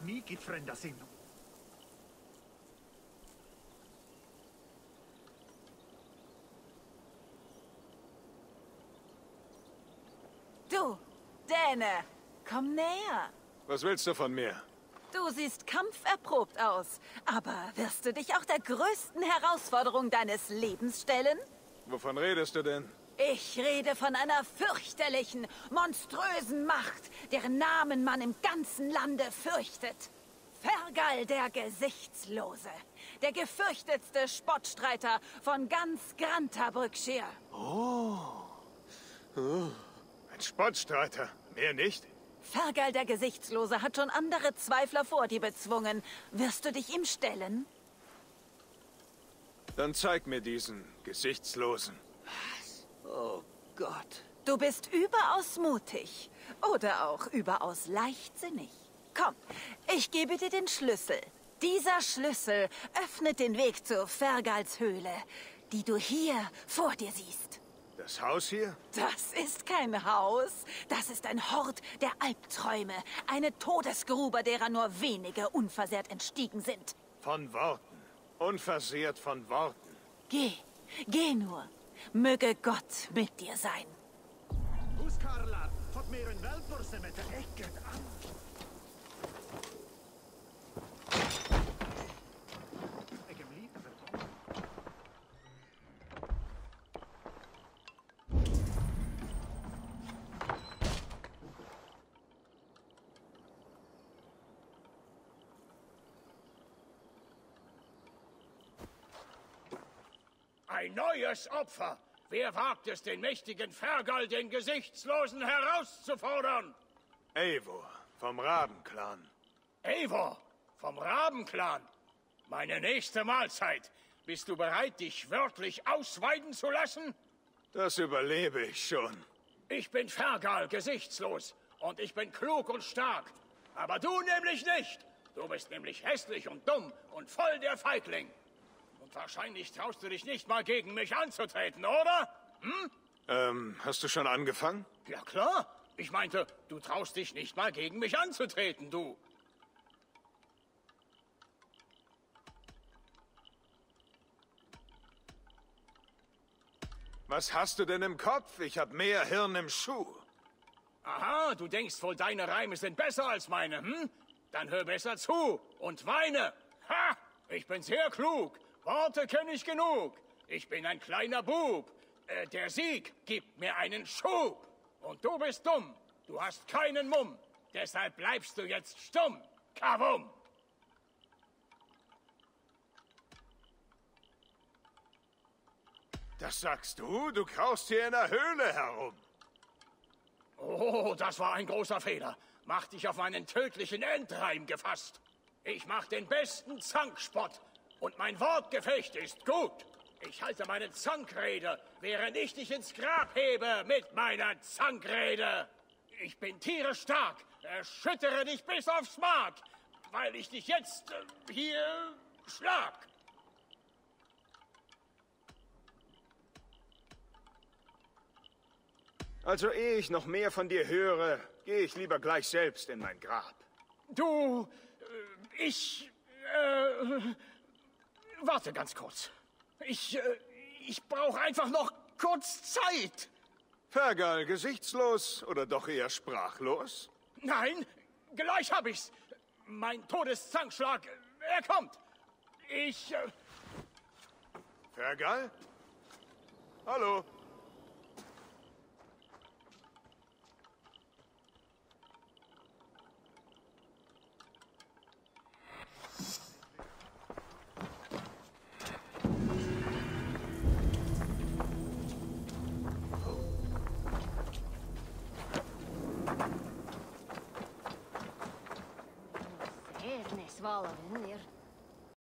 mycket frända sinnen. Du, Däne, komm näher. Was willst du von mir? Du siehst kampferprobt aus, aber wirst du dich auch der größten Herausforderung deines Lebens stellen? Wovon redest du denn? Ich rede von einer fürchterlichen, monströsen Macht, deren Namen man im ganzen Lande fürchtet. Fergal der Gesichtslose. Der gefürchtetste Spottstreiter von ganz Grantabrückschir. Ein Spottstreiter. Mehr nicht? Fergal der Gesichtslose hat schon andere Zweifler vor dir bezwungen. Wirst du dich ihm stellen? Dann zeig mir diesen Gesichtslosen. Oh Gott. Du bist überaus mutig. Oder auch überaus leichtsinnig. Komm, ich gebe dir den Schlüssel. Dieser Schlüssel öffnet den Weg zur Fergals Höhle, die du hier vor dir siehst. Das Haus hier? Das ist kein Haus. Das ist ein Hort der Albträume. Eine Todesgrube, derer nur wenige unversehrt entstiegen sind. Von Worten. Unversehrt von Worten. Geh, geh nur. Möge Gott mit dir sein. Huskarlar, fått mer än välporse med det Ein neues Opfer! Wer wagt es, den mächtigen Fergal, den Gesichtslosen, herauszufordern? Eivor, vom Rabenclan. Eivor, vom Rabenclan. Meine nächste Mahlzeit. Bist du bereit, dich wörtlich ausweiden zu lassen? Das überlebe ich schon. Ich bin Fergal, gesichtslos. Und ich bin klug und stark. Aber du nämlich nicht. Du bist nämlich hässlich und dumm und voll der Feigling. Und wahrscheinlich traust du dich nicht mal gegen mich anzutreten, oder? Ähm, hast du schon angefangen? Ja klar. Ich meinte, du traust dich nicht mal gegen mich anzutreten, du. Was hast du denn im Kopf? Ich hab mehr Hirn im Schuh. Aha, du denkst wohl, deine Reime sind besser als meine, hm? Dann hör besser zu und weine. Ha! Ich bin sehr klug. Worte kenne ich genug. Ich bin ein kleiner Bub. Äh, der Sieg gibt mir einen Schub. Und du bist dumm. Du hast keinen Mumm. Deshalb bleibst du jetzt stumm. Kavum! Das sagst du? Du kraust hier in der Höhle herum. Oh, das war ein großer Fehler. Mach dich auf meinen tödlichen Endreim gefasst. Ich mach den besten Zankspott. Und mein Wortgefecht ist gut. Ich halte meine Zankrede, während ich dich ins Grab hebe mit meiner Zankrede. Ich bin tierisch stark, erschüttere dich bis aufs Mark, weil ich dich jetzt äh, hier schlag. Also ehe ich noch mehr von dir höre, gehe ich lieber gleich selbst in mein Grab. Du, äh, ich, äh, warte ganz kurz. Ich, äh, ich brauche einfach noch kurz Zeit. Fergal, gesichtslos oder doch eher sprachlos? Nein, gleich hab ich's. Mein Todeszankschlag, er kommt. Ich, äh, Fergal? Hallo? Valor, mulher.